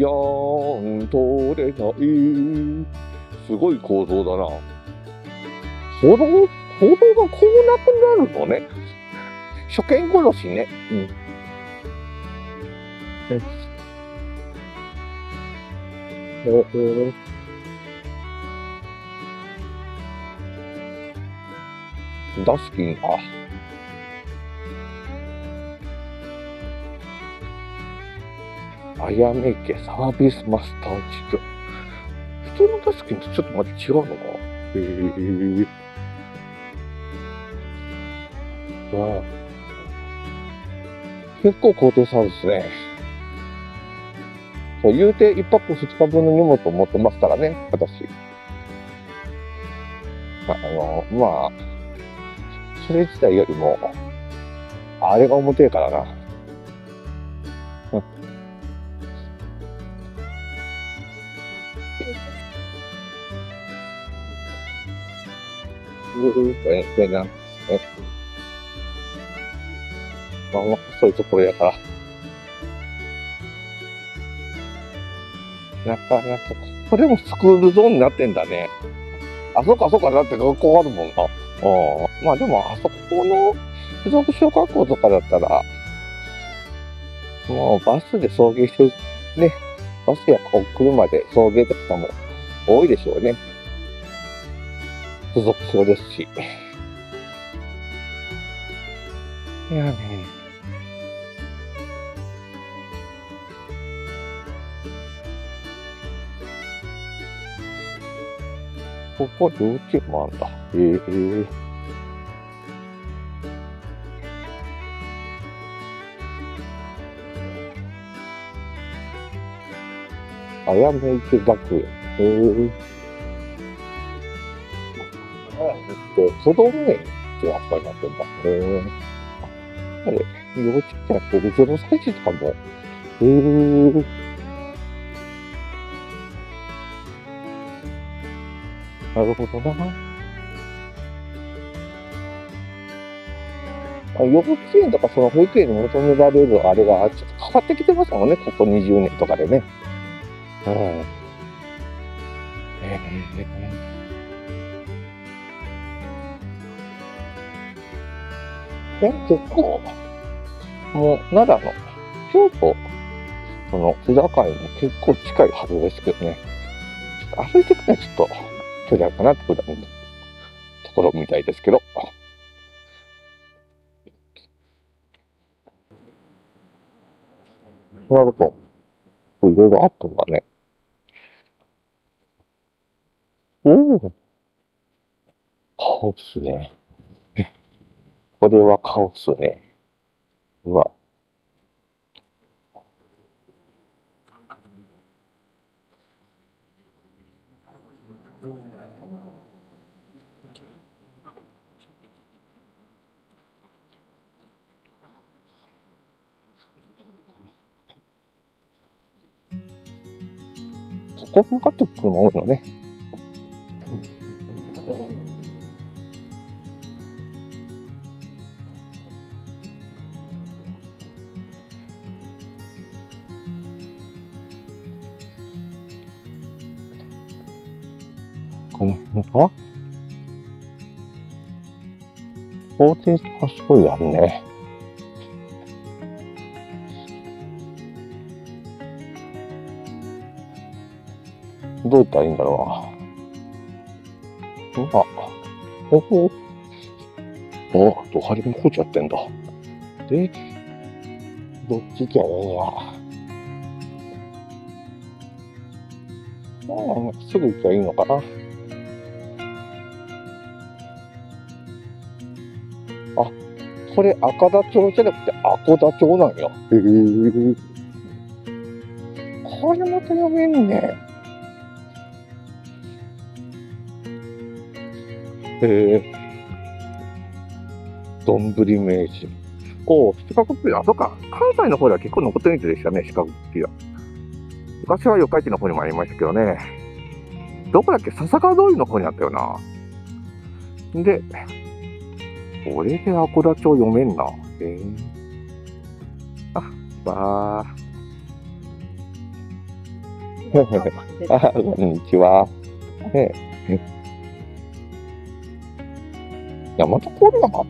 やーん、通れない。すごい構造だな。歩道、歩道がこうなくなるのね。初見殺しね。うん。えーダスキンか。あやめ家サービスマスター地区。普通のダスキンとちょっとまた違うのか？へえ。わあ。結構高低差ですね。そう、言うて一泊二日分の荷物を持ってますからね、私。ああの、まあ、それ自体よりも、あれが重てえからな。え、え、なんえ。まあまあ、細いところやから。なかなか、これもスクールゾーンになってんだね。あ、そっかそっか、だって学校あるもんな。ああ、まあでも、あそこの付属小学校とかだったら、もうバスで送迎してる、ね、バスや車で送迎とかも多いでしょうね。付属小ですし。いやね。ここ幼稚園もあるんだ。へえあやめ池学園。へええっと、子供園って扱いになってんだ。へえあれ、幼稚園じゃなくて、0歳児とかも。へえなるほどな。あ幼稚園とかその保育園に求められるあれがちょっと変わってきてますもんね、ここ20年とかでね。うん。ええ結構、もう奈良の京都、その日高にも結構近いはずですけどね。歩いていくのはちょっと距離あるかなってぐらいのところみたいですけど。なるほど。いろいろあったんだね。おお。顔っすね。これは顔っすね。うわ。ここ向かってくるの多いのね。この辺か法廷とかすごいあるね。どう言ったらいいんだろうな。うわ。おお。おドハリもこっちゃってんだ。で、どっち行きゃいいんや。ああ、すぐ行きゃいいのかな。あ、これ赤田町じゃなくて阿古田町なんや。へえ。これまた読めんね。へえ。どんぶり名人。おお、四角っぴあ、そっか。関西の方では結構残ってるみたいでしたね、四角っぴは。昔は四日市の方にもありましたけどね。どこだっけ？笹川通りの方にあったよな。で、これでアコダ町読めんな。えー、あ、ばー。あ、こんにちは。ねえ。大和郡山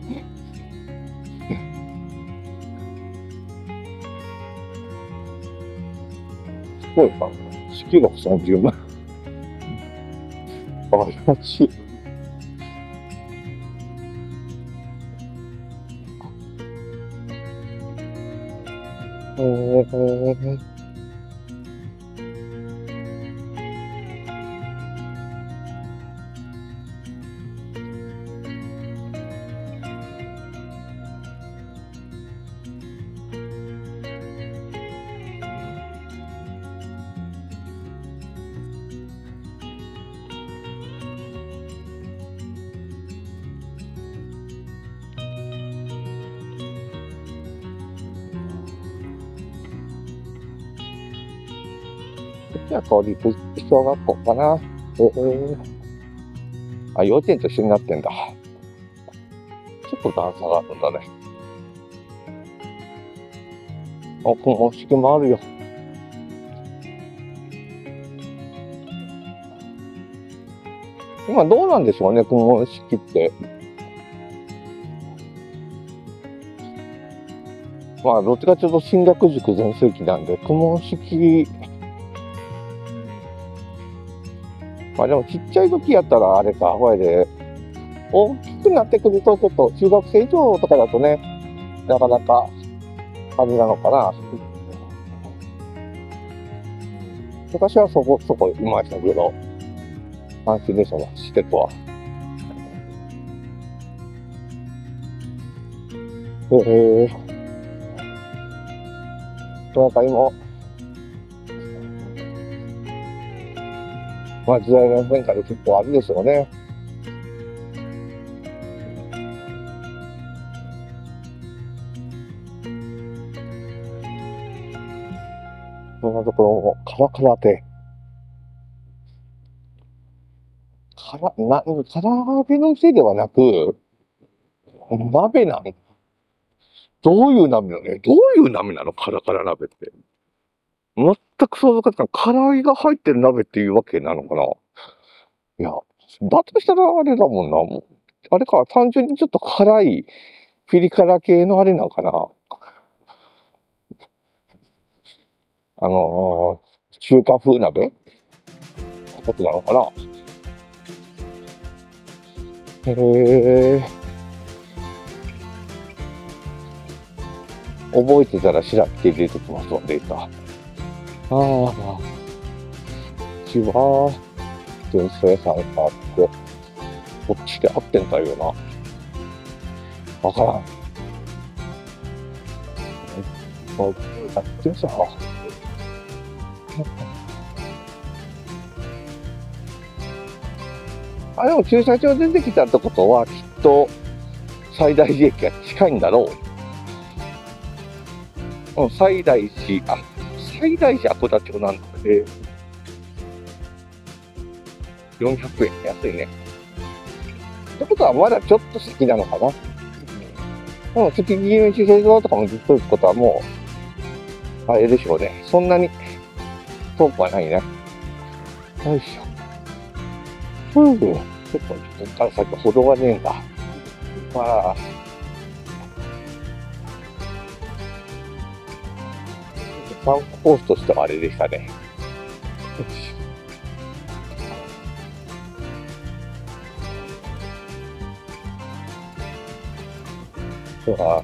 すごいか。式が30万。あ、らしい。えー、じゃあ、公立小学校かな。えー、あ、幼稚園と一緒になってんだ。ちょっと段差があるんだね。あ、この式もあるよ。今どうなんでしょうね、この式って。まあ、どっちかというと進学塾全盛期なんで、公文式まあでもちっちゃい時やったらあれか、ほやで、大きくなってくるとちょっと中学生以上とかだとね、なかなか感じなのかな。昔はそこそこいましたけど、安心でしたね、してくわ。へえ。なんか今、まあ時代の変化で結構あるでしょうね。そんなところもカラカラで。から、な、唐揚げのせいではなく、鍋なのどういう鍋なのね？どういう鍋なの？カラカラ鍋って。全く想像がつかない。唐揚げが入ってる鍋っていうわけなのかな？いや、だとしたらあれだもんな。もうあれか、単純にちょっと辛い、ピリ辛系のあれなんかな。あのー、中華風鍋？ってことなのかな？へえ。覚えてたら調べて入れてきますわ、データ。ああ、こっちは、純正さん。があって、こっちで合ってん。だよな。わからん。あ、やってさ。あ、でも駐車場出てきたってことは、きっと、最大寺駅が近いん。だろう。うん、最大寺、あ、最大寺函館町なんで、400円。安いね。ってことは、まだちょっと先なのかな。うん、月銀融資製造とかもずっと打つことはもう、あれでしょうね。そんなに遠くはないね。よいしょ。うん。ちょっと、一旦先歩道がねえんだ。まあ、観光コースとしてはあれでしたね。そうだ。